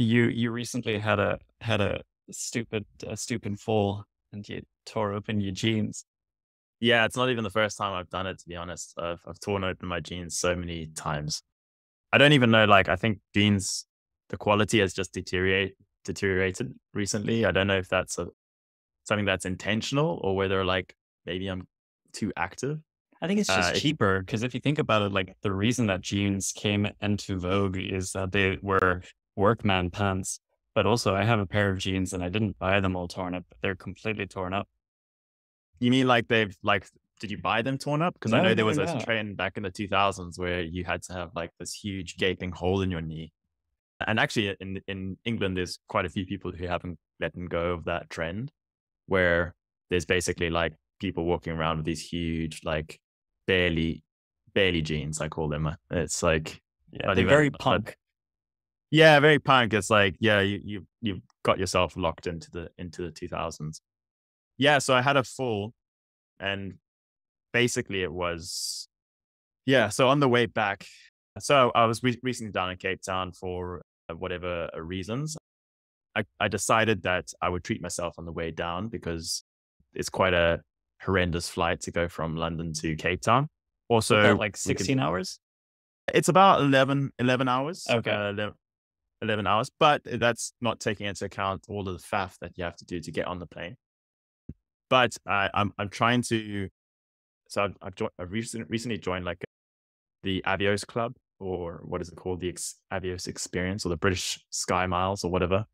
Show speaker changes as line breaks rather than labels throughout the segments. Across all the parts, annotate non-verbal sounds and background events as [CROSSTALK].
You you recently had a had a stupid a stupid fall and you tore open your jeans.
Yeah, it's not even the first time I've done it, to be honest. I've, I've torn open my jeans so many times. I don't even know, like, I think jeans, the quality has just deteriorate, deteriorated recently. I don't know if that's a, something that's intentional or whether, like, maybe I'm too active.
I think it's just uh, cheaper because if you think about it, like the reason that jeans came into vogue is that they were workman pants. But also, I have a pair of jeans and I didn't buy them all torn up. but They're completely torn up.
You mean like they've like did you buy them torn up? Because no, I know there was no. a trend back in the 2000s where you had to have like this huge gaping hole in your knee. And actually, uh, in in England, there's quite a few people who haven't let go of that trend, where there's basically like people walking around with these huge, like barely, barely jeans. I call them. Uh, it's like
yeah, they're very punk.
Yeah, very punk. It's like yeah, you you you've got yourself locked into the into the 2000s yeah, so I had a full, and basically it was, yeah. So on the way back, so I was re- recently down in Cape Town for uh, whatever uh, reasons. I, I decided that I would treat myself on the way down because it's quite a horrendous flight to go from London to Cape Town. Also,
like 16 could, hours?
It's about 11, 11 hours.
Okay.
Uh, 11, 11 hours, but that's not taking into account all of the faff that you have to do to get on the plane. But I, I'm I'm trying to. So I've I've, joined, I've recently recently joined like the Avios Club or what is it called, the Ex- Avios Experience or the British Sky Miles or whatever.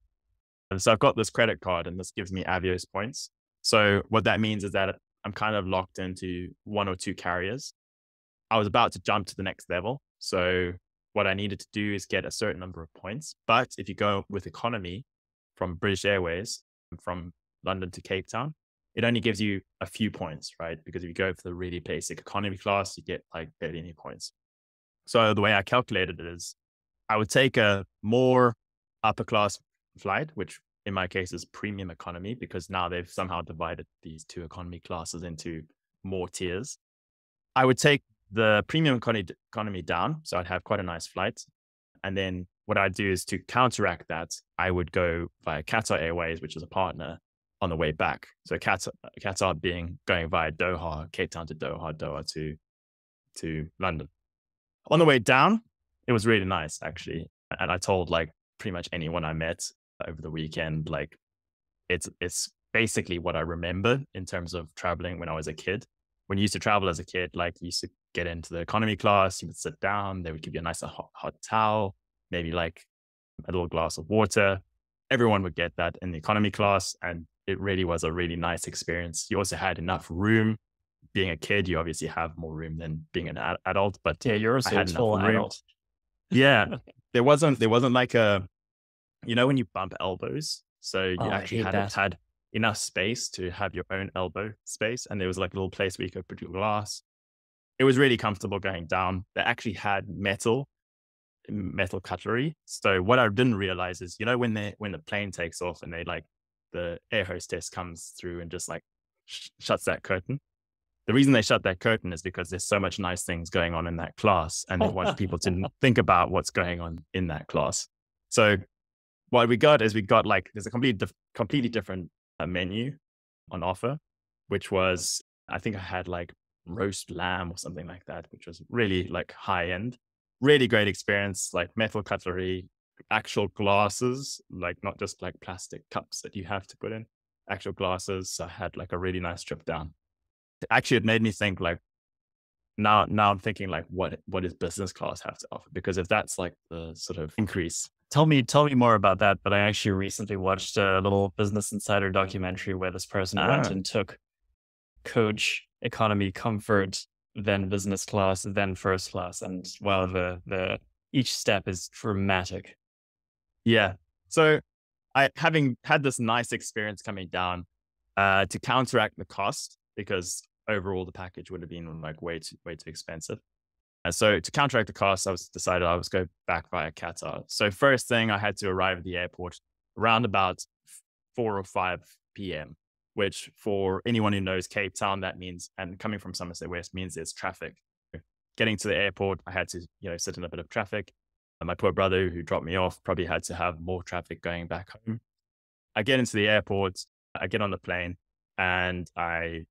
And so I've got this credit card, and this gives me Avios points. So what that means is that I'm kind of locked into one or two carriers. I was about to jump to the next level. So what I needed to do is get a certain number of points. But if you go with economy from British Airways from London to Cape Town, it only gives you a few points, right? Because if you go for the really basic economy class, you get like barely any points. So the way I calculated it is I would take a more upper class flight, which in my case is premium economy, because now they've somehow divided these two economy classes into more tiers. I would take the premium economy down. So I'd have quite a nice flight. And then what I'd do is to counteract that, I would go via Qatar Airways, which is a partner, on the way back. So Qatar, Qatar being going via Doha, Cape Town to Doha, Doha to to London. On the way down, it was really nice actually, and I told like pretty much anyone I met over the weekend, like it's it's basically what I remember in terms of traveling when I was a kid. When you used to travel as a kid, like you used to get into the economy class, you would sit down, they would give you a nice hot, hot towel, maybe like a little glass of water. Everyone would get that in the economy class, and it really was a really nice experience. You also had enough room. Being a kid, you obviously have more room than being an ad- adult. But
yeah, you're a full adult.
yeah, [LAUGHS] there wasn't there wasn't like a, you know, when you bump elbows, so you oh, actually had had enough space to have your own elbow space, and there was like a little place where you could put your glass. It was really comfortable going down. They actually had metal metal cutlery. So what I didn't realize is, you know, when they when the plane takes off and they like the air hostess comes through and just like sh- shuts that curtain. The reason they shut that curtain is because there's so much nice things going on in that class, and they want people to [LAUGHS] think about what's going on in that class. So what we got is we got like there's a completely dif- completely different uh, menu on offer, which was I think I had like roast lamb or something like that, which was really like high end, really great experience, like metal cutlery, actual glasses, like not just like plastic cups that you have to put in, actual glasses. I had like a really nice trip down. Actually, it made me think like now now I'm thinking like what what does business class have to offer? Because if that's like the sort of increase.
Tell me tell me more about that. But I actually recently watched a little Business Insider documentary where this person ah. went and took coach, economy, comfort, then business class, then first class. And while the the each step is dramatic.
Yeah. So I having had this nice experience coming down uh, to counteract the cost because overall the package would have been like way too way too expensive. So to counteract the cost, I was decided I was go back via Qatar. So first thing I had to arrive at the airport around about four or five p.m. Which for anyone who knows Cape Town, that means and coming from Somerset West means there's traffic. Getting to the airport, I had to you know sit in a bit of traffic And my poor brother who dropped me off probably had to have more traffic going back home. I get into the airport, I get on the plane, and I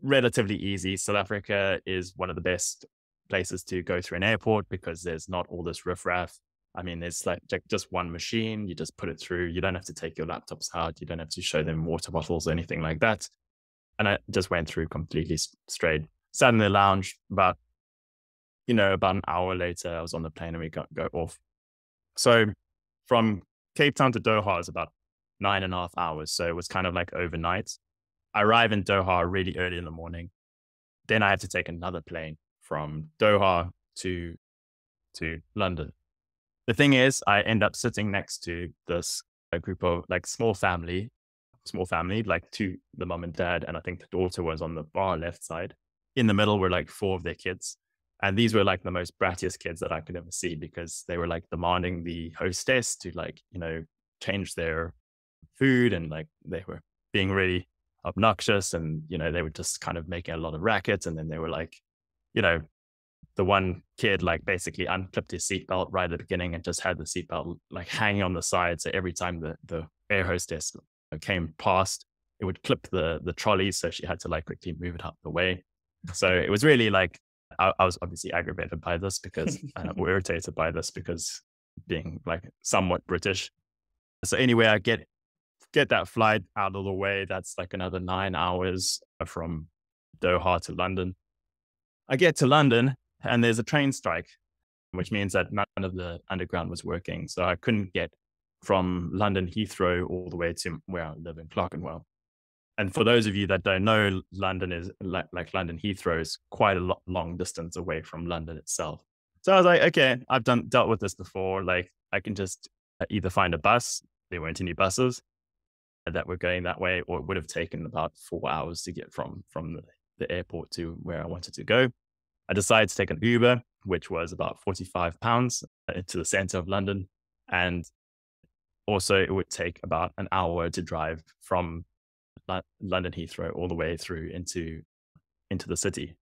relatively easy. South Africa is one of the best places to go through an airport because there's not all this riffraff. I mean, there's like just one machine. You just put it through. You don't have to take your laptops out. You don't have to show them water bottles or anything like that. And I just went through completely straight. Sat in the lounge about, you know, about an hour later, I was on the plane and we got go off. So from Cape Town to Doha is about nine and a half hours. So it was kind of like overnight. I arrive in Doha really early in the morning. Then I have to take another plane from Doha to to London. The thing is, I end up sitting next to this group of like small family, small family, like two the mom and dad, and I think the daughter was on the far left side. In the middle were like four of their kids. And these were like the most brattiest kids that I could ever see because they were like demanding the hostess to like, you know, change their food and like they were being really obnoxious and you know they were just kind of making a lot of rackets and then they were like you know the one kid like basically unclipped his seatbelt right at the beginning and just had the seatbelt like hanging on the side so every time the the air hostess came past it would clip the the trolley so she had to like quickly move it out of the way so it was really like I, I was obviously aggravated by this because uh, [LAUGHS] irritated by this because being like somewhat British. So anyway, I get get that flight out of the way. That's like another nine hours from Doha to London. I get to London and there's a train strike, which means that none of the underground was working. So I couldn't get from London Heathrow all the way to where I live in Clerkenwell. And for those of you that don't know, London is like, like London Heathrow is quite a lo- long distance away from London itself. So I was like, okay, I've done dealt with this before. Like I can just uh, either find a bus. There weren't any buses that were going that way, or it would have taken about four hours to get from from the, the airport to where I wanted to go. I decided to take an Uber, which was about forty five pounds into uh, the center of London, and also it would take about an hour to drive from London Heathrow all the way through into into the city.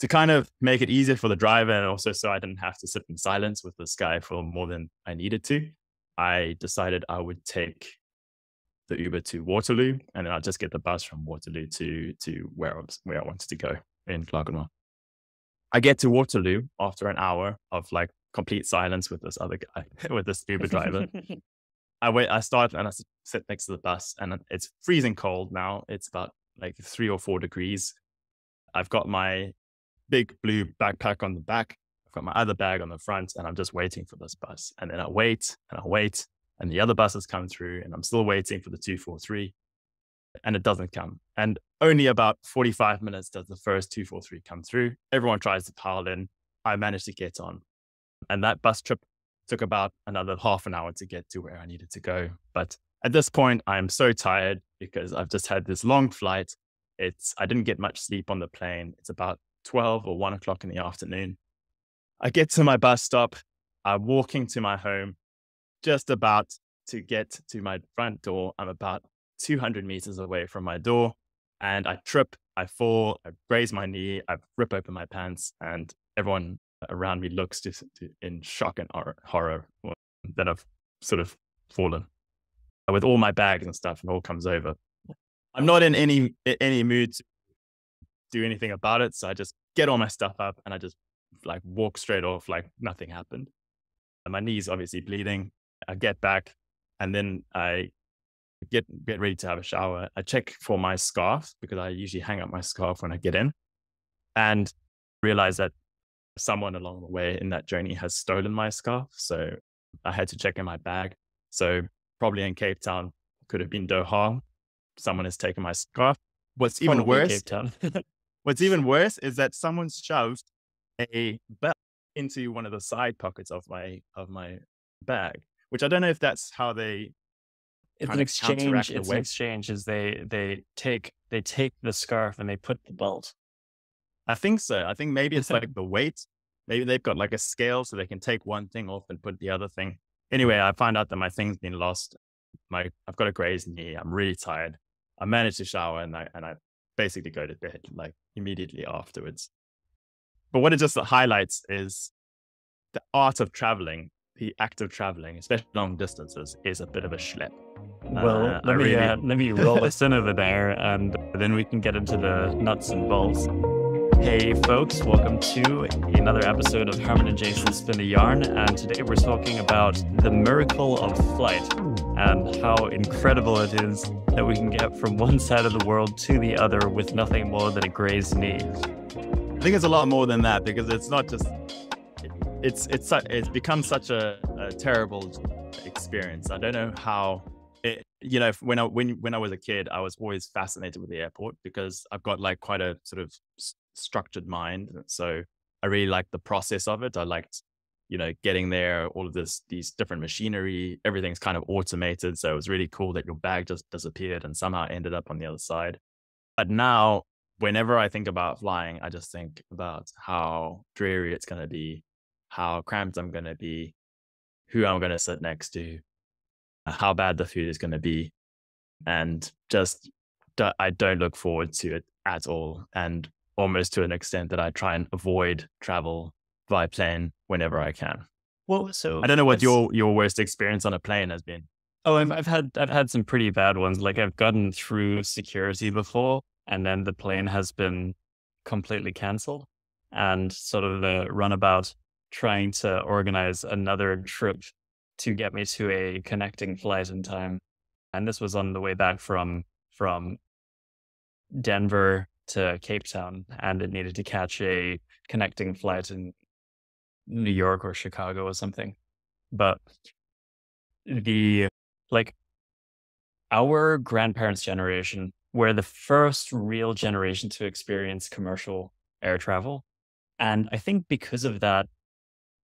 To kind of make it easier for the driver and also so I didn't have to sit in silence with this guy for more than I needed to, I decided I would take the Uber to Waterloo, and then I'll just get the bus from Waterloo to to where I was, where I wanted to go in Clerkenwell. I get to Waterloo after an hour of like complete silence with this other guy, [LAUGHS] with this Uber driver. [LAUGHS] I wait, I start and I sit next to the bus, and it's freezing cold now. It's about like three or four degrees. I've got my big blue backpack on the back. I've got my other bag on the front, and I'm just waiting for this bus. And then I wait and I wait, and the other buses come through and I'm still waiting for the 243 and it doesn't come. And only about 45 minutes does the first 243 come through. Everyone tries to pile in. I managed to get on. And that bus trip took about another half an hour to get to where I needed to go. But at this point, I'm so tired because I've just had this long flight. It's I didn't get much sleep on the plane. It's about 12 or 1 o'clock in the afternoon. I get to my bus stop. I'm walking to my home just about to get to my front door. I'm about 200 meters away from my door and I trip, I fall, I raise my knee, I rip open my pants, and everyone around me looks just in shock and horror that I've sort of fallen with all my bags and stuff and all comes over. I'm not in any any mood to do anything about it, so I just get all my stuff up and I just like walk straight off like nothing happened. And my knee's obviously bleeding. I get back and then I get get ready to have a shower. I check for my scarf because I usually hang up my scarf when I get in, and realize that someone along the way in that journey has stolen my scarf. So I had to check in my bag. So probably in Cape Town, could have been Doha. Someone has taken my scarf. What's even worse, [LAUGHS] what's even worse is that someone's shoved a belt into one of the side pockets of my of my bag which I don't know if that's how they.
It's an exchange. It's an exchange. Is they they take they take the scarf and they put the belt.
I think so. I think maybe it's like [LAUGHS] the weight. Maybe they've got like a scale so they can take one thing off and put the other thing. Anyway, I find out that my thing's been lost. My I've got a grazed knee. I'm really tired. I managed to shower and I and I basically go to bed like immediately afterwards. But what it just highlights is the art of traveling the act of traveling, especially long distances, is a bit of a schlep.
Well, uh, let me really... uh, let me roll this in over there, and then we can get into the nuts and bolts. Hey, folks, welcome to another episode of Herman and Jason Spin the Yarn. And today we're talking about the miracle of flight and how incredible it is that we can get from one side of the world to the other with nothing more than a grazed knee.
I think it's a lot more than that because it's not just it's it's it's become such a, a terrible experience. I don't know how it, you know when I when when I was a kid, I was always fascinated with the airport because I've got like quite a sort of structured mind. So I really liked the process of it. I liked, you know, getting there, all of this, these different machinery, everything's kind of automated. So it was really cool that your bag just disappeared and somehow ended up on the other side. But now, whenever I think about flying, I just think about how dreary it's going to be, how cramped I'm going to be, who I'm going to sit next to, uh, how bad the food is going to be. And just, I don't look forward to it at all. And almost to an extent that I try and avoid travel by plane whenever I can.
Well, so
I don't know what your your worst experience on a plane has been.
Oh, I've, I've had I've had some pretty bad ones. Like I've gotten through security before, and then the plane has been completely cancelled, and sort of the runabout trying to organize another trip to get me to a connecting flight in time. And this was on the way back from from Denver to Cape Town and it needed to catch a connecting flight in New York or Chicago or something. But the like our grandparents' generation were the first real generation to experience commercial air travel. And I think because of that,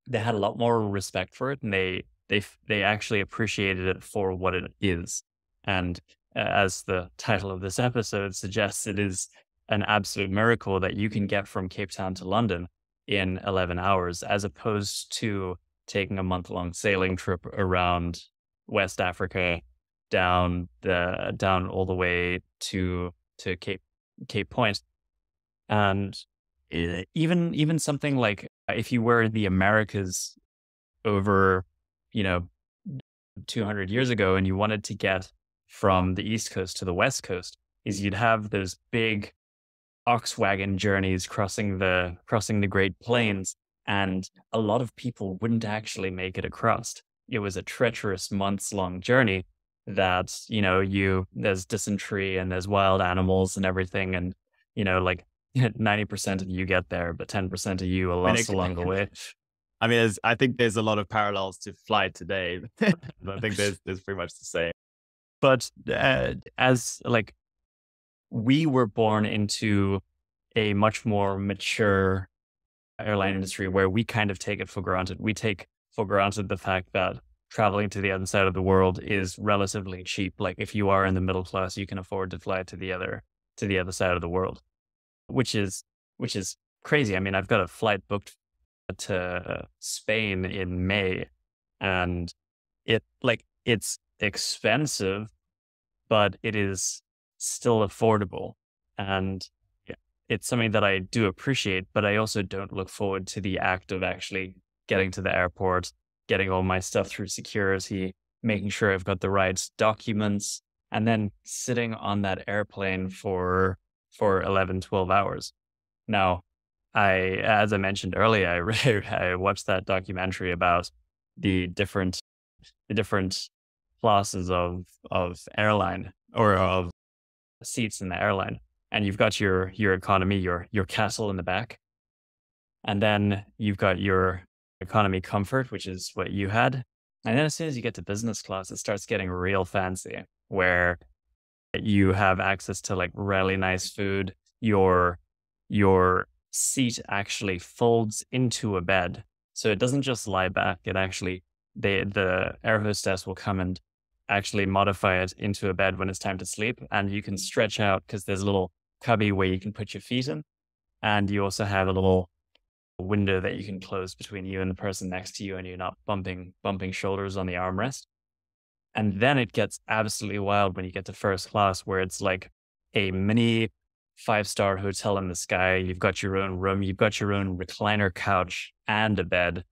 they had a lot more respect for it and they they they actually appreciated it for what it is. And uh, as the [LAUGHS] title of this episode suggests, it is an absolute miracle that you can get from Cape Town to London in 11 hours, as opposed to taking a month long sailing trip around West Africa down the down all the way to to Cape Cape Point. And uh, even even something like Uh, if you were in the Americas over, you know, 200 years ago and you wanted to get from the East Coast to the West Coast, is you'd have those big ox wagon journeys crossing the crossing the Great Plains, and a lot of people wouldn't actually make it across. It was a treacherous months long journey that you know you there's dysentery and there's wild animals and everything, and you know like [LAUGHS] ninety percent of you get there, but ten percent of you are lost along the way.
I mean, I think there's a lot of parallels to flight today. [LAUGHS] I think [LAUGHS] there's there's pretty much the same.
But uh, as like we were born into a much more mature airline industry where we kind of take it for granted. We take for granted the fact that traveling to the other side of the world is relatively cheap. Like if you are in the middle class, you can afford to fly to the other to the other side of the world, which is which is crazy. I mean, I've got a flight booked to Spain in May, and it like it's expensive, but it is still affordable. And it's something that I do appreciate, but I also don't look forward to the act of actually getting to the airport, getting all my stuff through security, making sure I've got the right documents, and then sitting on that airplane for for 11, 12 hours. Now, I, as I mentioned earlier, [LAUGHS] I, I watched that documentary about the different, the different classes of, of airline or of seats in the airline, and you've got your your economy, your your castle in the back, and then you've got your economy comfort, which is what you had, and then as soon as you get to business class, it starts getting real fancy, where you have access to like really nice food. Your your seat actually folds into a bed, so it doesn't just lie back. It actually they the air hostess will come and actually modify it into a bed when it's time to sleep. And you can stretch out because there's a little cubby where you can put your feet in. And you also have a little window that you can close between you and the person next to you and you're not bumping bumping shoulders on the armrest. And then it gets absolutely wild when you get to first class where it's like a mini five star hotel in the sky. You've got your own room, you've got your own recliner couch and a bed.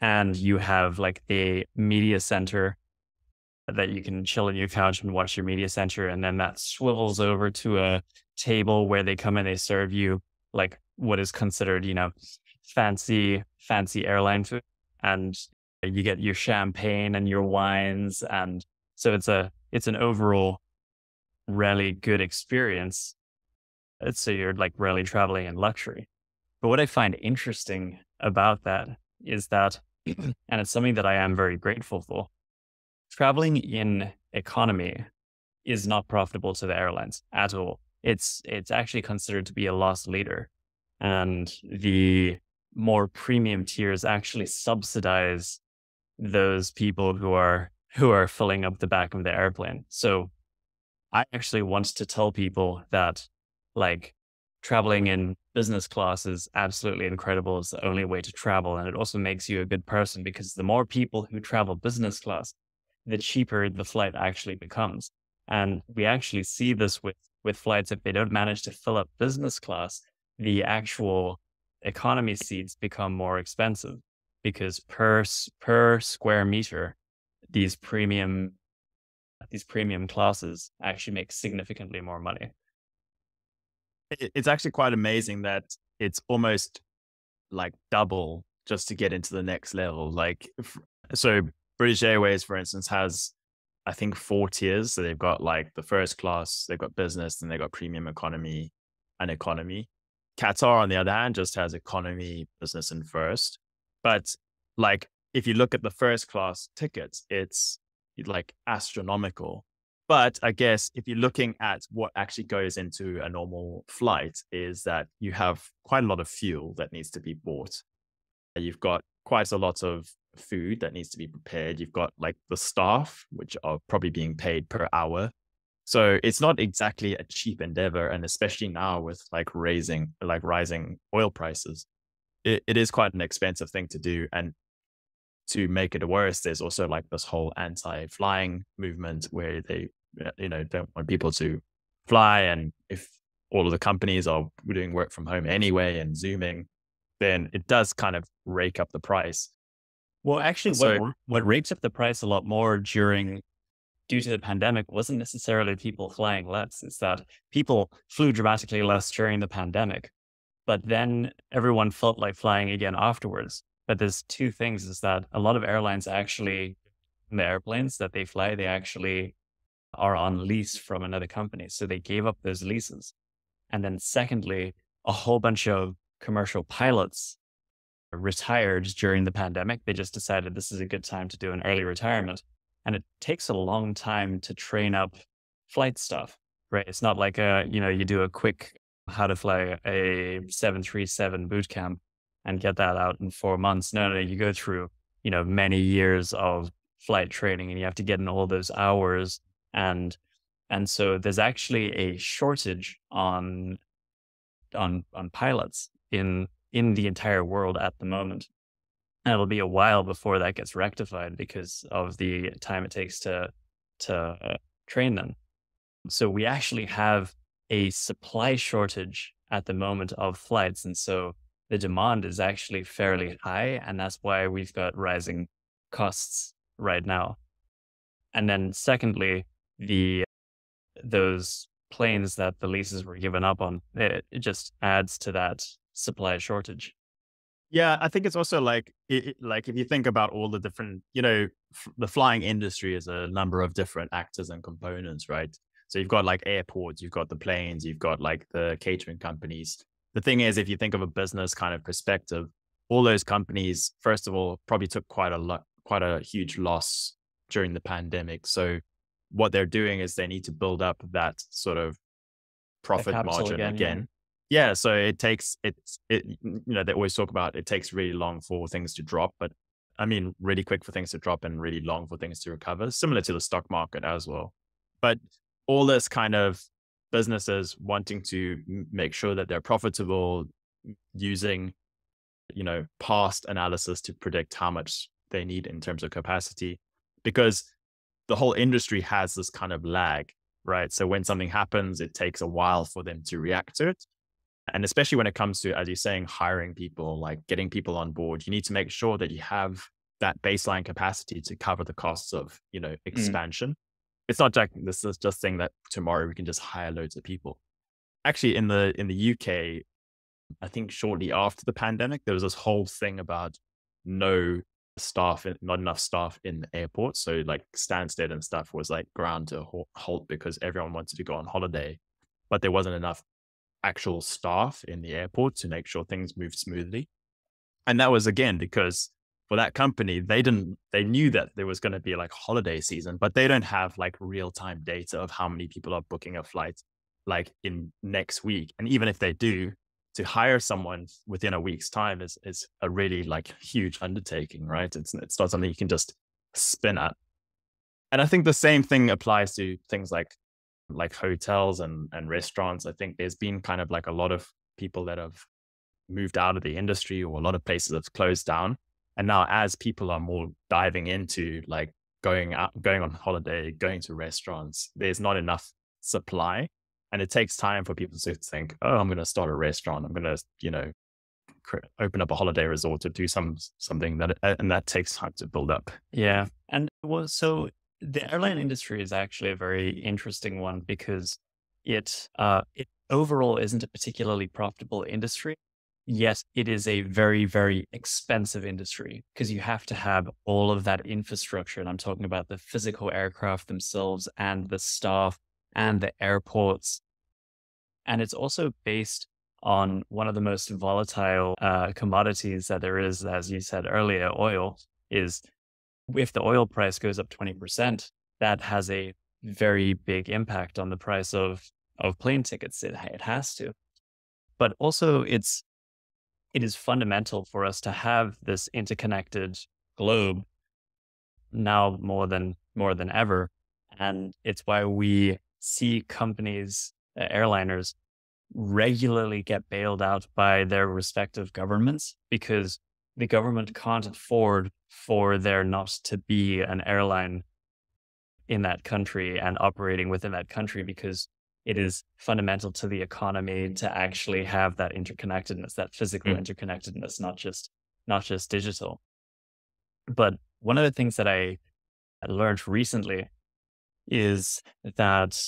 and you have like the media center that you can chill on your couch and watch your media center. And then that swivels over to a table where they come and they serve you like what is considered, you know, fancy, fancy airline food. And you get your champagne and your wines. And so it's a, it's an overall really good experience. So you're like really traveling in luxury. But what I find interesting about that is that, [CLEARS THROAT] and it's something that I am very grateful for, traveling in economy is not profitable to the airlines at all. It's it's actually considered to be a loss leader. And the more premium tiers actually subsidize those people who are who are filling up the back of the airplane. So I actually want to tell people that like traveling in business class is absolutely incredible. It's the only way to travel. And it also makes you a good person because the more people who travel business class, the cheaper the flight actually becomes. And we actually see this with, with flights. If they don't manage to fill up business class, the actual economy seats become more expensive because per, per square meter, these premium, these premium classes actually make significantly more money.
It's actually quite amazing that it's almost like double just to get into the next level. Like, so British Airways, for instance, has I think four tiers. So they've got like the first class, they've got business, and they've got premium economy and economy. Qatar, on the other hand, just has economy, business, and first. But like if you look at the first class tickets, it's like astronomical. But I guess if you're looking at what actually goes into a normal flight, is that you have quite a lot of fuel that needs to be bought. You've got quite a lot of food that needs to be prepared. You've got like the staff, which are probably being paid per hour. So it's not exactly a cheap endeavor. And especially now with like raising, like rising oil prices, it, it is quite an expensive thing to do. And to make it worse, there's also like this whole anti-flying movement where they, uh, you know, don't want people to fly. And if all of the companies are doing work from home anyway and zooming, then it does kind of rake up the price.
Well, actually, so, what, what rakes up the price a lot more during due to the pandemic wasn't necessarily people flying less. It's that people flew dramatically less during the pandemic, but then everyone felt like flying again afterwards. But there's two things: is that a lot of airlines actually, the airplanes that they fly, they actually are on lease from another company, so they gave up those leases. And then secondly, a whole bunch of commercial pilots retired during the pandemic. They just decided this is a good time to do an early retirement. And it takes a long time to train up flight stuff, right? It's not like a, you know, you do a quick how to fly a 737 boot camp and get that out in four months. No, no, you go through, you know, many years of flight training and you have to get in all those hours. And and so there's actually a shortage on on on pilots in in the entire world at the moment. And it'll be a while before that gets rectified because of the time it takes to to uh, train them. So we actually have a supply shortage at the moment of flights, and so the demand is actually fairly high, and that's why we've got rising costs right now. And then secondly, the those planes that the leases were given up on, it, it just adds to that supply shortage.
Yeah, I think it's also like it, like if you think about all the different, you know, f- the flying industry is a number of different actors and components, right? So you've got like airports, you've got the planes, you've got like the catering companies. The thing is, if you think of a business kind of perspective, all those companies, first of all, probably took quite a lot, quite a huge loss during the pandemic. So what they're doing is they need to build up that sort of profit margin again. again yeah so it takes it's it you know they always talk about it takes really long for things to drop but i mean really quick for things to drop and really long for things to recover similar to the stock market as well but all this kind of businesses wanting to make sure that they're profitable using you know past analysis to predict how much they need in terms of capacity because the whole industry has this kind of lag right so when something happens it takes a while for them to react to it And especially when it comes to, as you're saying, hiring people, like getting people on board, you need to make sure that you have that baseline capacity to cover the costs of, you know, mm. expansion. Mm. It's not like this is just saying that tomorrow we can just hire loads of people. Actually, in the in the UK, I think shortly after the pandemic, there was this whole thing about no staff, not enough staff in the airport. So like Stansted and stuff was like ground to halt because everyone wanted to go on holiday, but there wasn't enough actual staff in the airport to make sure things moved smoothly. And that was again because for that company, they didn't, they knew that there was going to be like holiday season, but they don't have like real time data of how many people are booking a flight like in next week. And even if they do, to hire someone within a week's time is is a really like huge undertaking, right? It's it's not something you can just spin at. And I think the same thing applies to things like like hotels and and restaurants. I think there's been kind of like a lot of people that have moved out of the industry or a lot of places have closed down. And now as people are more diving into like going out going on holiday, going to restaurants, there's not enough supply and it takes time for people to think, oh, I'm going to start a restaurant. I'm going to, you know, open up a holiday resort to do some something that, and that takes time to build up.
Yeah, and well, so the airline industry is actually a very interesting one because it uh, it overall isn't a particularly profitable industry. Yet it is a very, very expensive industry because you have to have all of that infrastructure. And I'm talking about the physical aircraft themselves and the staff and the airports. And it's also based on one of the most volatile uh, commodities that there is, as you said earlier, oil is if the oil price goes up 20%, that has a very big impact on the price of, of plane tickets. It, it has to. But also it's, it is fundamental for us to have this interconnected globe now more than, more than ever. And it's why we see companies, uh, airliners, regularly get bailed out by their respective governments because the government can't afford for there not to be an airline in that country and operating within that country because it is fundamental to the economy to actually have that interconnectedness that physical mm. interconnectedness not just not just digital but one of the things that i learned recently is that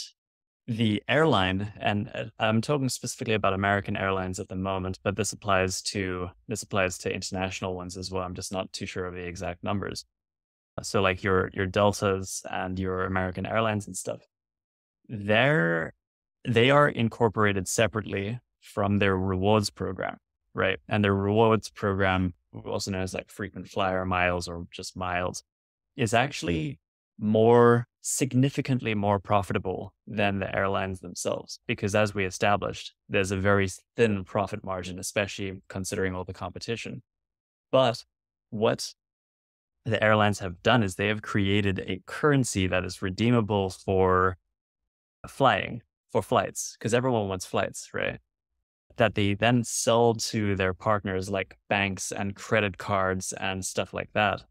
the airline, and uh, I'm talking specifically about American Airlines at the moment, but this applies to this applies to international ones as well. I'm just not too sure of the exact numbers. So like your your Deltas and your American Airlines and stuff, they're they are incorporated separately from their rewards program, right? And their rewards program, also known as like frequent flyer miles or just miles, is actually more significantly more profitable than the airlines themselves because as we established there's a very thin profit margin especially considering all the competition but what the airlines have done is they have created a currency that is redeemable for flying for flights because everyone wants flights right that they then sell to their partners like banks and credit cards and stuff like that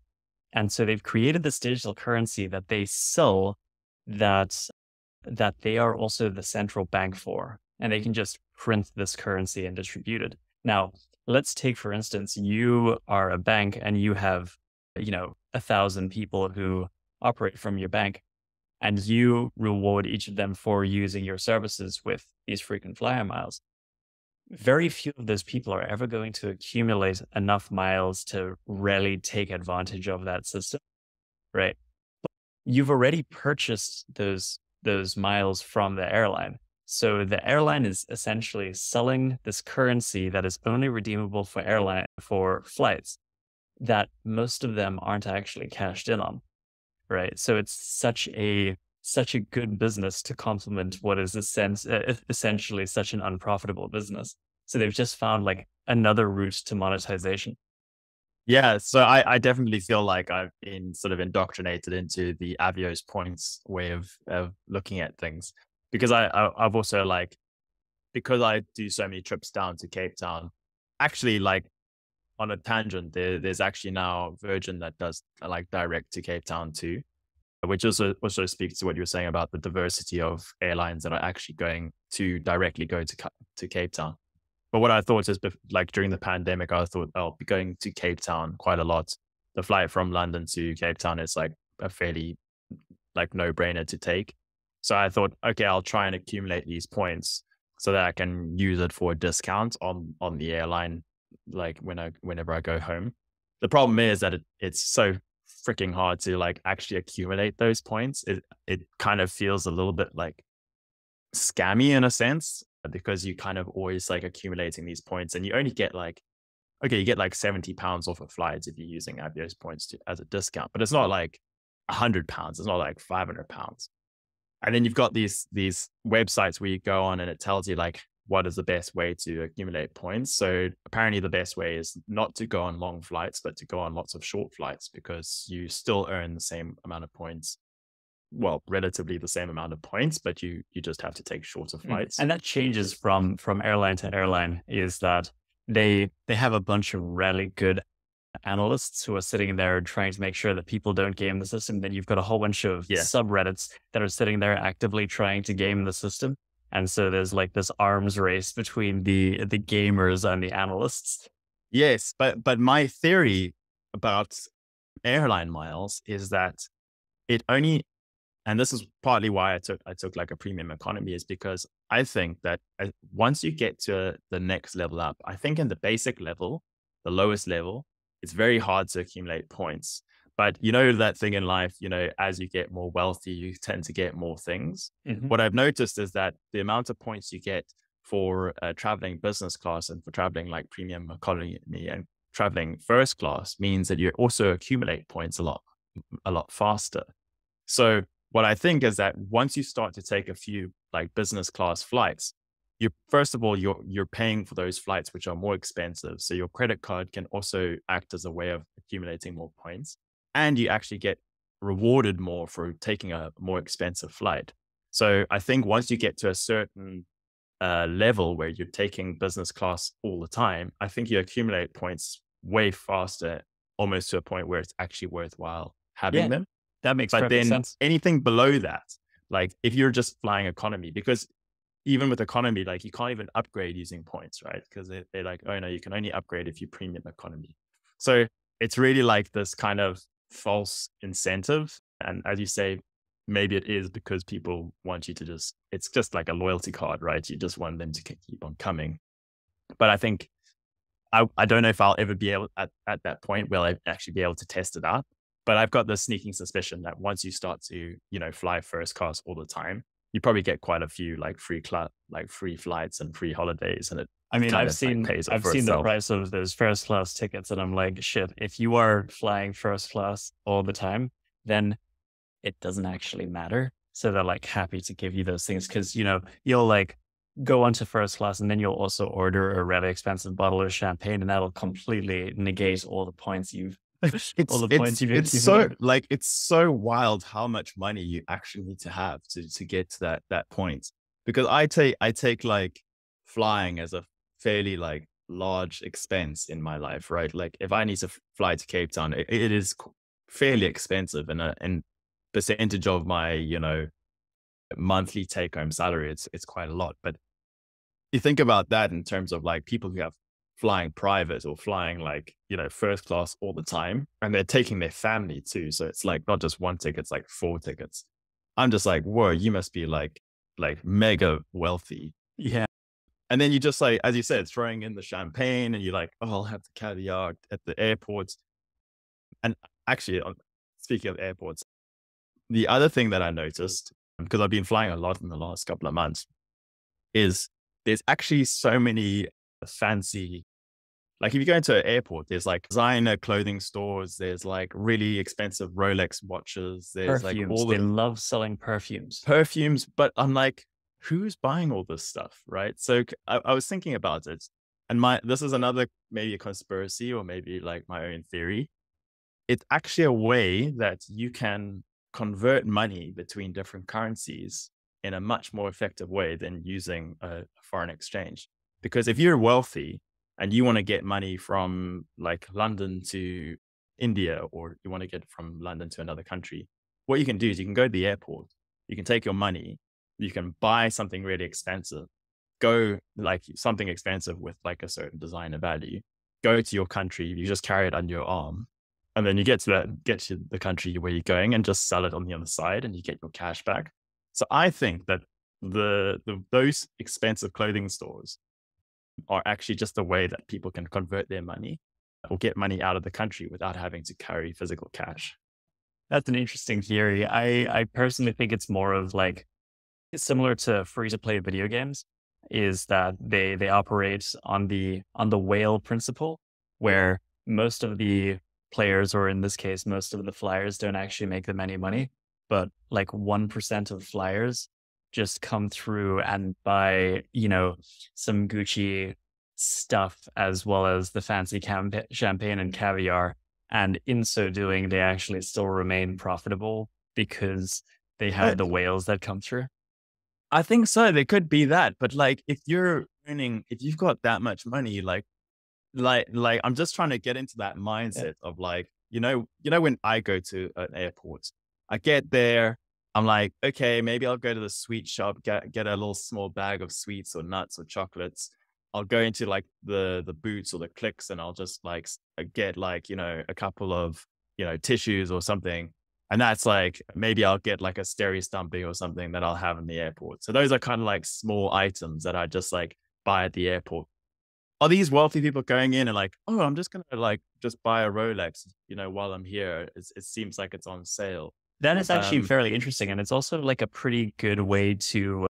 and so they've created this digital currency that they sell that that they are also the central bank for. And they can just print this currency and distribute it. Now, let's take for instance, you are a bank and you have, you know, a thousand people who operate from your bank and you reward each of them for using your services with these frequent flyer miles. Very few of those people are ever going to accumulate enough miles to really take advantage of that system right? But you've already purchased those those miles from the airline. So the airline is essentially selling this currency that is only redeemable for airline for flights that most of them aren't actually cashed in on right so it's such a such a good business to complement what is essentially such an unprofitable business. So they've just found like another route to monetization.
Yeah, so I, I definitely feel like I've been sort of indoctrinated into the Avios points way of, of looking at things because I, I I've also like because I do so many trips down to Cape Town. Actually, like on a tangent, there, there's actually now Virgin that does uh, like direct to Cape Town too which also also speaks to what you were saying about the diversity of airlines that are actually going to directly go to to Cape Town. But what I thought is like during the pandemic, I thought I'll be going to Cape Town quite a lot. The flight from London to Cape Town is like a fairly like no brainer to take. So I thought, okay, I'll try and accumulate these points so that I can use it for a discount on on the airline, like when I whenever I go home. The problem is that it, it's so freaking hard to like actually accumulate those points. It it kind of feels a little bit like scammy in a sense because you kind of always like accumulating these points and you only get like okay, you get like 70 pounds off of flights if you're using Avios points to, as a discount, but it's not like 100 pounds. It's not like 500 pounds. And then you've got these these websites where you go on and it tells you like what is the best way to accumulate points. So apparently the best way is not to go on long flights, but to go on lots of short flights because you still earn the same amount of points. Well, relatively the same amount of points, but you you just have to take shorter mm, flights.
And that changes from from airline to airline. Is that they they have a bunch of really good analysts who are sitting there trying to make sure that people don't game the system. Then you've got a whole bunch of yeah. subreddits that are sitting there actively trying to game the system. And so there's like this arms race between the the gamers and the analysts.
Yes, but but my theory about airline miles is that it only and this is partly why I took I took like a premium economy is because I think that uh, once you get to the next level up, I think in the basic level, the lowest level, it's very hard to accumulate points. But you know that thing in life, you know, as you get more wealthy, you tend to get more things. Mm-hmm. What I've noticed is that the amount of points you get for uh, traveling business class and for traveling like premium economy and traveling first class means that you also accumulate points a lot, a lot faster. So what I think is that once you start to take a few like business class flights, you first of all you're you're paying for those flights which are more expensive. So your credit card can also act as a way of accumulating more points and you actually get rewarded more for taking a more expensive flight. So I think once you get to a certain uh, level where you're taking business class all the time, I think you accumulate points way faster, almost to a point where it's actually worthwhile having yeah, them.
That makes but then sense.
anything below that, like if you're just flying economy, because even with economy, like you can't even upgrade using points, right? Because they, they're like, oh no, you can only upgrade if you premium economy. So it's really like this kind of false incentive. And as you say, maybe it is because people want you to just, it's just like a loyalty card, right? You just want them to keep on coming. But I think, I, I don't know if I'll ever be able at, at that point, will I actually be able to test it out? But I've got the sneaking suspicion that once you start to, you know, fly first class all the time, you probably get quite a few like free cl- like free flights and free holidays and it
I mean, I've seen like I've seen itself. the price of those first class tickets, and I'm like, shit. If you are flying first class all the time, then it doesn't actually matter. So they're like happy to give you those things because you know you'll like go onto first class, and then you'll also order a really expensive bottle of champagne, and that'll completely negate all the points you've. [LAUGHS]
it's, all the points you've, it's so like it's so wild how much money you actually need to have to to get to that that point because I take I take like flying as a fairly like large expense in my life, right? Like if I need to fly to Cape Town, it, it is fairly expensive and a and percentage of my, you know, monthly take home salary, it's it's quite a lot. But you think about that in terms of like people who have flying private or flying like, you know, first class all the time and they're taking their family too. So it's like not just one ticket, it's like four tickets. I'm just like, whoa, you must be like like mega wealthy.
Yeah
and then you just like, as you said, throwing in the champagne and you're like, oh, I'll have the caviar at the airports. And actually, speaking of airports, the other thing that I noticed, um, because I've been flying a lot in the last couple of months, is there's actually so many fancy, like if you go into an airport, there's like designer clothing stores, there's like really expensive Rolex watches, there's
perfumes.
like all
the, they love selling perfumes.
Perfumes, but I'm like, who's buying all this stuff, right? So I, I was thinking about it, and my this is another maybe a conspiracy or maybe like my own theory. It's actually a way that you can convert money between different currencies in a much more effective way than using a foreign exchange. Because if you're wealthy and you want to get money from like London to India or you want to get from London to another country, what you can do is you can go to the airport, you can take your money you can buy something really expensive go like something expensive with like a certain designer value, go to your country, you just carry it under your arm. And then you get to that, get to the country where you're going and just sell it on the other side and you get your cash back. So I think that the, the those expensive clothing stores are actually just a way that people can convert their money or get money out of the country without having to carry physical cash.
That's an interesting theory. I, I personally think it's more of like similar to free to play video games is that they they operate on the on the whale principle where most of the players or in this case most of the flyers don't actually make them any money but like 1% of flyers just come through and buy you know some gucci stuff as well as the fancy camp- champagne and caviar and in so doing they actually still remain profitable because they have the whales that come through
I think so. There could be that, but like if you're earning, if you've got that much money, like, like, like I'm just trying to get into that mindset yeah. of like, you know, you know, when I go to an airport, I get there, I'm like, okay, maybe I'll go to the sweet shop, get get a little small bag of sweets or nuts or chocolates. I'll go into like the the boots or the clicks, and I'll just like uh, get like you know a couple of you know tissues or something and that's like, maybe I'll get like a stereo stumping or something that I'll have in the airport. So those are kind of like small items that I just like buy at the airport. Are these wealthy people going in and like, oh, I'm just to like just buy a Rolex, you know, while I'm here? It seems like it's on sale.
That is actually um, fairly interesting. And it's also like a pretty good way to,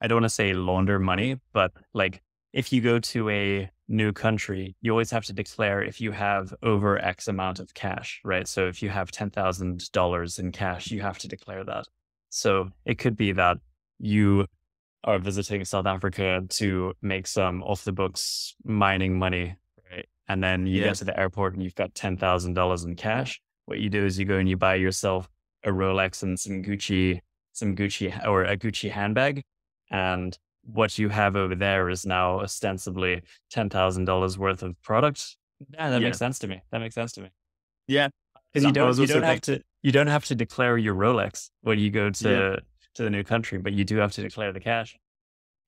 I don't want to say launder money, but like if you go to a new country, you always have to declare if you have over X amount of cash, right? So if you have $10,000 in cash, you have to declare that. So it could be that you are visiting South Africa to make some off the books mining money, right? And then you yeah. get to the airport and you've got $10,000 in cash. What you do is you go and you buy yourself a Rolex and some Gucci, some Gucci or a Gucci handbag. And what you have over there is now ostensibly ten thousand dollars worth of product. Yeah, that yeah. makes sense to me. That makes sense to me.
Yeah,
because you don't you don't have to you don't have to declare your Rolex when you go to yeah. to the new country, but you do have to declare the cash.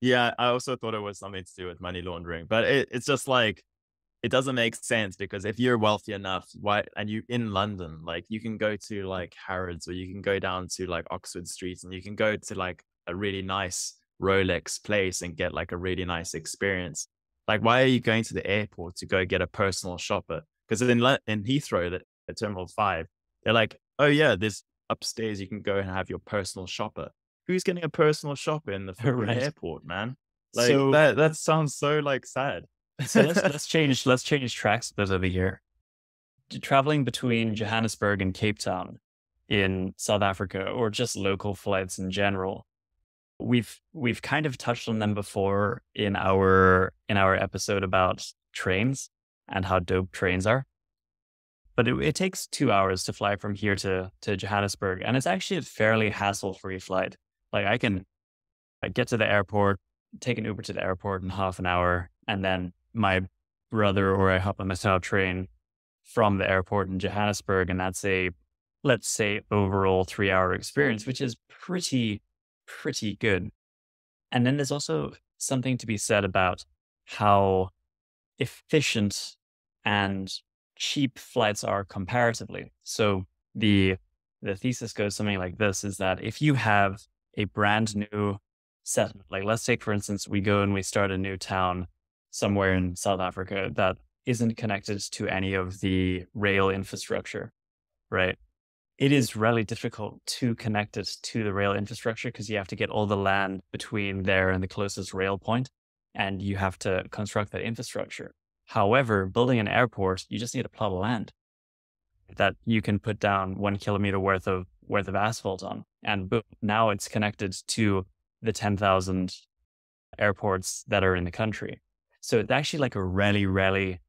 Yeah, I also thought it was something to do with money laundering, but it, it's just like it doesn't make sense because if you're wealthy enough, why and you in London, like you can go to like Harrods or you can go down to like Oxford Street and you can go to like a really nice Rolex place and get like a really nice experience. Like, why are you going to the airport to go get a personal shopper? Because in in Heathrow, at Terminal Five, they're like, oh yeah, there's upstairs you can go and have your personal shopper. Who's getting a personal shopper in the [LAUGHS] right. airport, man? Like so, that that sounds so like sad.
So let's [LAUGHS] let's change let's change tracks a bit over here. Traveling between Johannesburg and Cape Town in South Africa, or just local flights in general, we've we've kind of touched on them before in our in our episode about trains and how dope trains are. But it, it takes two hours to fly from here to to Johannesburg, and it's actually a fairly hassle free flight. Like I can I get to the airport, take an Uber to the airport in half an hour, and then my brother or I hop on the Gautrain from the airport in Johannesburg, and that's a let's say overall three hour experience, which is pretty pretty good. And then there's also something to be said about how efficient and cheap flights are comparatively. So the the thesis goes something like this is that if you have a brand new settlement, like let's take for instance, we go and we start a new town somewhere in South Africa that isn't connected to any of the rail infrastructure, right? it is really difficult to connect it to the rail infrastructure because you have to get all the land between there and the closest rail point, and you have to construct that infrastructure. However, building an airport, you just need a plot of land that you can put down one kilometer worth of worth of asphalt on, and boom, now it's connected to the ten thousand airports that are in the country. So it's actually like a really, really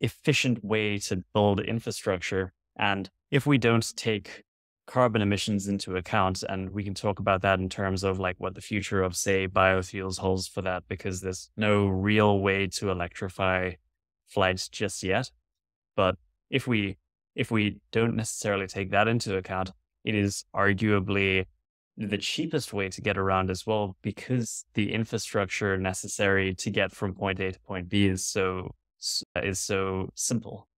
efficient way to build infrastructure and if we don't take carbon emissions into account, and we can talk about that in terms of like what the future of, say, biofuels holds for that, because there's no real way to electrify flights just yet. But if we if we don't necessarily take that into account, it is arguably the cheapest way to get around as well because the infrastructure necessary to get from point A to point B is so is so simple.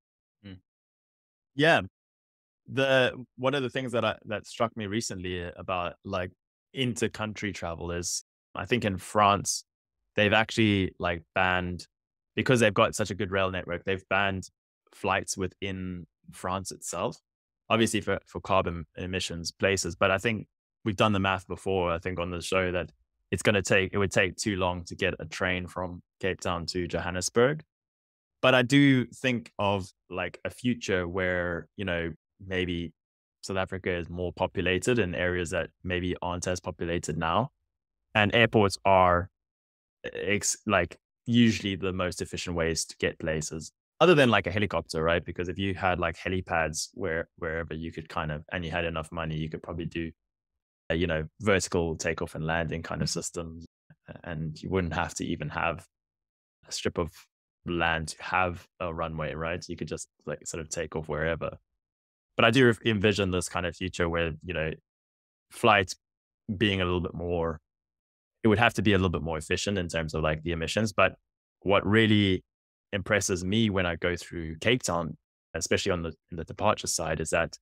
Hmm.
Yeah. The one of the things that I, that struck me recently about like inter-country travel is I think in France they've actually like banned because they've got such a good rail network, they've banned flights within France itself. Obviously for, for carbon emissions places, but I think we've done the math before, I think on the show that it's going to take, it would take too long to get a train from Cape Town to Johannesburg. But I do think of like a future where, you know, maybe South Africa is more populated in areas that maybe aren't as populated now. And airports are eh, ex- like usually the most efficient ways to get places other than like a helicopter, right? Because if you had like helipads where wherever you could kind of and you had enough money, you could probably do, Uh, you know, vertical takeoff and landing kind of mm-hmm. systems, and you wouldn't have to even have a strip of land to have a runway, right? You could just like sort of take off wherever. But I do envision this kind of future where you know, flights being a little bit more. It would have to be a little bit more efficient in terms of like the emissions, but what really impresses me when I go through Cape Town, especially on the the departure side, is that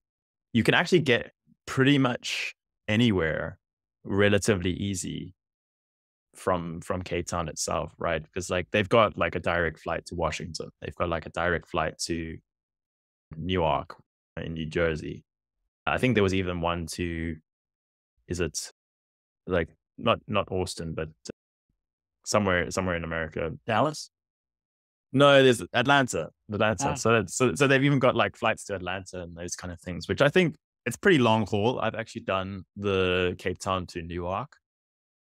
you can actually get pretty much anywhere relatively easy from from Cape Town itself, right? Because like they've got like a direct flight to Washington, they've got like a direct flight to Newark in New Jersey. I think there was even one to, is it like not not Austin, but somewhere somewhere in America,
Dallas.
No, there's Atlanta, Atlanta. Ah. So, so, so they've even got like flights to Atlanta and those kind of things, which I think it's pretty long haul. I've actually done the Cape Town to Newark,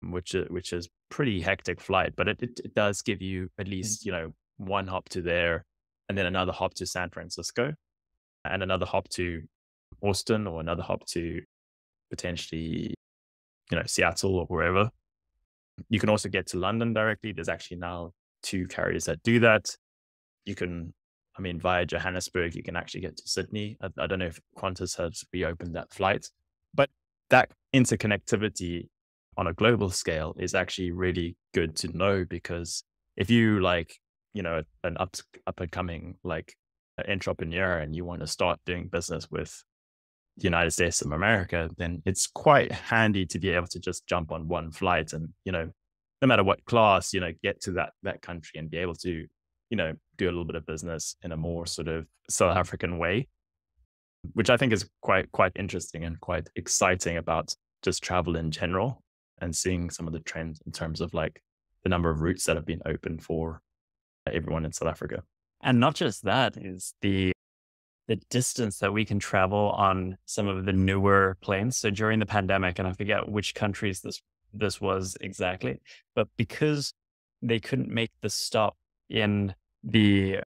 which which is pretty hectic flight, but it, it, it does give you at mm. least you know one hop to there, and then another hop to San Francisco, and another hop to Austin, or another hop to potentially you know Seattle or wherever. You can also get to London directly. There's actually now two carriers that do that. You can, I mean, via Johannesburg, you can actually get to Sydney. I, I don't know if Qantas has reopened that flight, but that interconnectivity on a global scale is actually really good to know because if you like, you know, an up up and coming like entrepreneur and you want to start doing business with the United States of America, then it's quite handy to be able to just jump on one flight and, you know, no matter what class, you know, get to that that country and be able to, you know, do a little bit of business in a more sort of South African way, which I think is quite quite interesting and quite exciting about just travel in general and seeing some of the trends in terms of like the number of routes that have been open for everyone in South Africa.
And not just that is the the distance that we can travel on some of the newer planes. So during the pandemic, and I forget which countries this this was exactly. But because they couldn't make the stop in the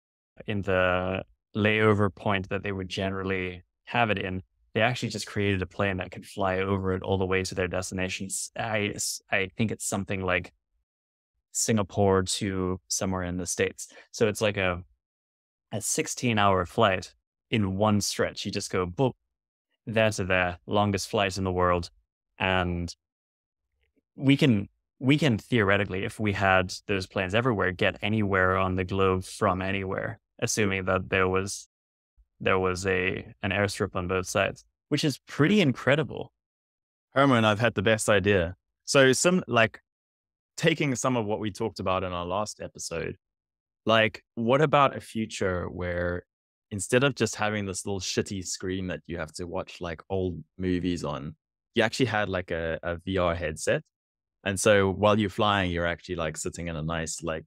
in the layover point that they would generally have it in, they actually just created a plane that could fly over it all the way to their destinations. I I think it's something like Singapore to somewhere in the states. So it's like a a 16 hour flight in one stretch. You just go boop there to there, longest flight in the world, and we can we can theoretically, if we had those planes everywhere, get anywhere on the globe from anywhere, assuming that there was there was a an airstrip on both sides, which is pretty incredible.
Herman, I've had the best idea. So some like taking some of what we talked about in our last episode, like what about a future where instead of just having this little shitty screen that you have to watch like old movies on, you actually had like a, a VR headset and so while you're flying, you're actually like sitting in a nice, like,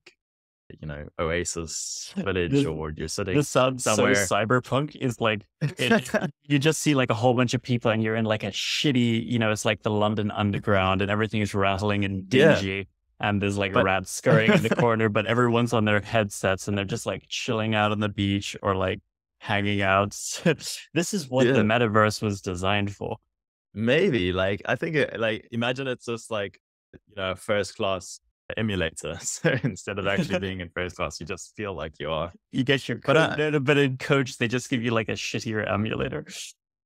you know, oasis [LAUGHS] village this, or you're sitting
this sounds somewhere. So cyberpunk is like, it, [LAUGHS] you just see like a whole bunch of people and you're in like a shitty, you know, it's like the London underground and everything is rattling and dingy. Yeah. And there's like but, rats scurrying in the [LAUGHS] corner, but everyone's on their headsets and they're just like chilling out on the beach or like hanging out. this is what yeah. the metaverse was designed for.
Maybe like I think it, like imagine it's just like you know, first class emulator. [LAUGHS] So instead of actually being in first class, you just feel like you are.
You get your, but, uh, but in coach, they just give you like a shittier emulator.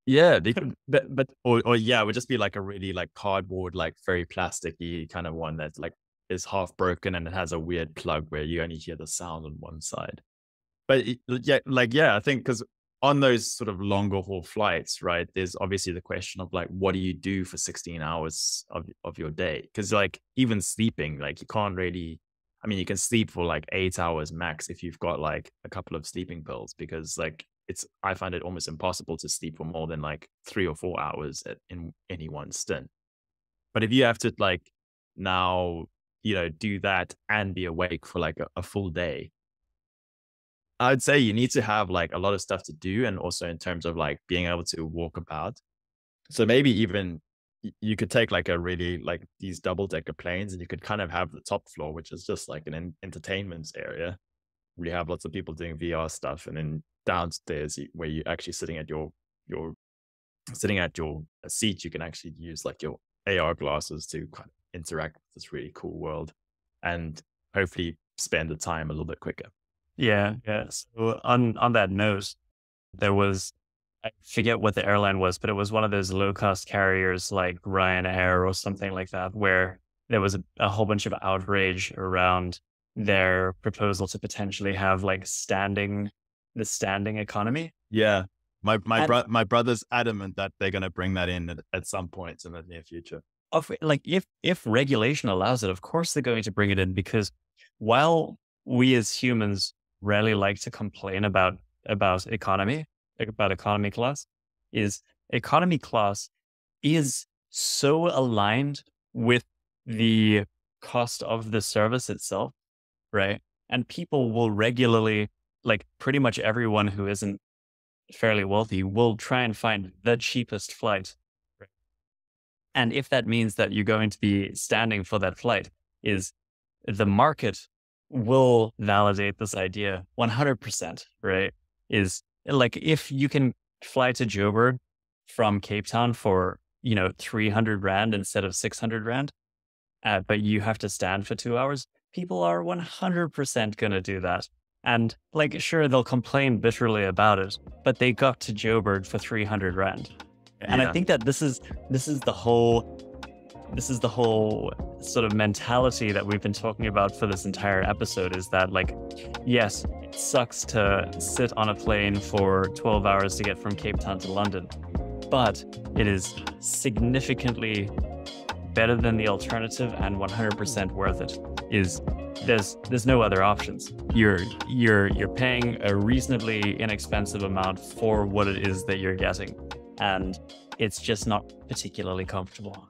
Yeah, they could, but, but or, or yeah, it would just be like a really like cardboard, like very plasticky kind of one that's like is half broken and it has a weird plug where you only hear the sound on one side. But yeah, like yeah, I think because on those sort of longer haul flights, right? There's obviously the question of like, what do you do for 16 hours of of your day? Because like even sleeping, like you can't really. I mean, you can sleep for like eight hours max if you've got like a couple of sleeping pills, because like it's I find it almost impossible to sleep for more than like three or four hours at, in any one stint. But if you have to like now, you know, do that and be awake for like a, a full day, I'd say you need to have like a lot of stuff to do, and also in terms of like being able to walk about. So maybe even you could take like a really like these double decker planes, and you could kind of have the top floor, which is just like an entertainment area. We have lots of people doing VR stuff, and then downstairs where you're actually sitting at your your sitting at your seat, you can actually use like your AR glasses to kind of interact with this really cool world, and hopefully spend the time a little bit quicker.
Yeah, yeah. So on on that note, there was I forget what the airline was, but it was one of those low cost carriers like Ryanair or something like that, where there was a, a whole bunch of outrage around their proposal to potentially have like standing the standing economy.
Yeah. My my bro- my brother's adamant that they're going to bring that in at, at some point in the near future.
Of like if if regulation allows it, of course they're going to bring it in because while we as humans rarely like to complain about about economy, about economy class, is economy class is so aligned with the cost of the service itself, right? And people will regularly like pretty much everyone who isn't fairly wealthy will try and find the cheapest flight. And if that means that you're going to be standing for that flight, is the market will validate this idea 100%, right? Is like if you can fly to Joburg from Cape Town for, you know, 300 Rand instead of 600 Rand, uh, but you have to stand for two hours, people are 100% going to do that. And like, sure, they'll complain bitterly about it, but they got to Joburg for 300 Rand. And yeah. I think that this is this is the whole this is the whole sort of mentality that we've been talking about for this entire episode is that like yes it sucks to sit on a plane for 12 hours to get from cape town to london but it is significantly better than the alternative and 100% worth it is there's there's no other options. You're you're you're paying a reasonably inexpensive amount for what it is that you're getting, and it's just not particularly comfortable.